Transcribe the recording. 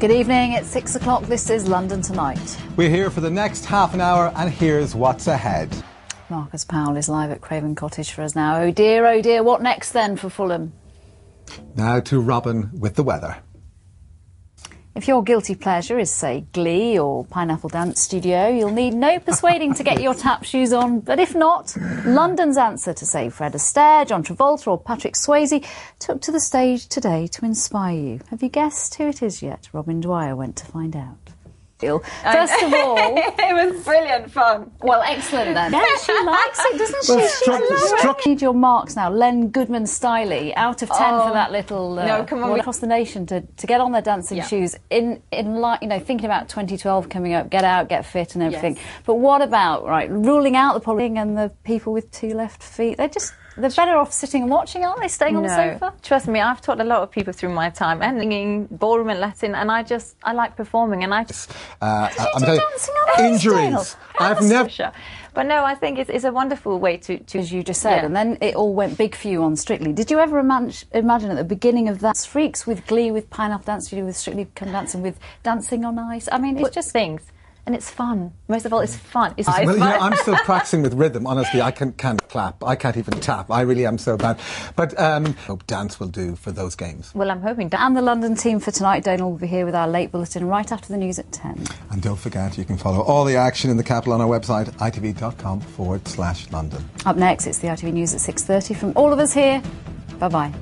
Good evening. It's six o'clock. This is London Tonight. We're here for the next half an hour, and here's what's ahead. Marcus Powell is live at Craven Cottage for us now. Oh dear, oh dear. What next then for Fulham? Now to Robin with the weather. If your guilty pleasure is, say, Glee or Pineapple Dance Studio, you'll need no persuading to get your tap shoes on. But if not, London's answer to, say, Fred Astaire, John Travolta or Patrick Swayze took to the stage today to inspire you. Have you guessed who it is yet? Robin Dwyer went to find out. First of all, it was brilliant fun. Well, excellent then. Yeah, she likes it, doesn't she? Well, she struck- loves struck- it. Need your marks now. Len Goodman Styley, out of ten Oh. for that little. Uh, No, come on, across the nation to, to get on their dancing Yeah. shoes in in like you know thinking about 2012 coming up, get out, get fit, and everything. Yes. But what about right ruling out the polling and the people with two left feet? They're just they're better off sitting and watching, aren't they? Staying on the sofa. Trust me, I've taught a lot of people through my time and singing ballroom and Latin, and I just I like performing, and I just Uh, you I'm do telling dancing on injuries. Anisdale? I've never. Sure. But no, I think it's, it's a wonderful way to, to as you just said, Yeah. and then it all went big for you on Strictly. Did you ever imagine, imagine at the beginning of that freaks with Glee, with Pineapple Dance Studio, with Strictly Come Dancing, with Dancing on Ice? I mean, it's put just things, and it's fun. Most of all, it's fun. It's, Well, it's you know. I'm still practicing with rhythm. Honestly, I can, can't clap. I can't even tap. I really am so bad. But um, hope dance will do for those games. well, I'm hoping. and the London team for tonight. Donal will be here with our late bulletin right after the news at ten. And don't forget, you can follow all the action in the capital on our website, itv.com forward slash London. Up next, it's the ITV News at six thirty. From all of us here, bye bye.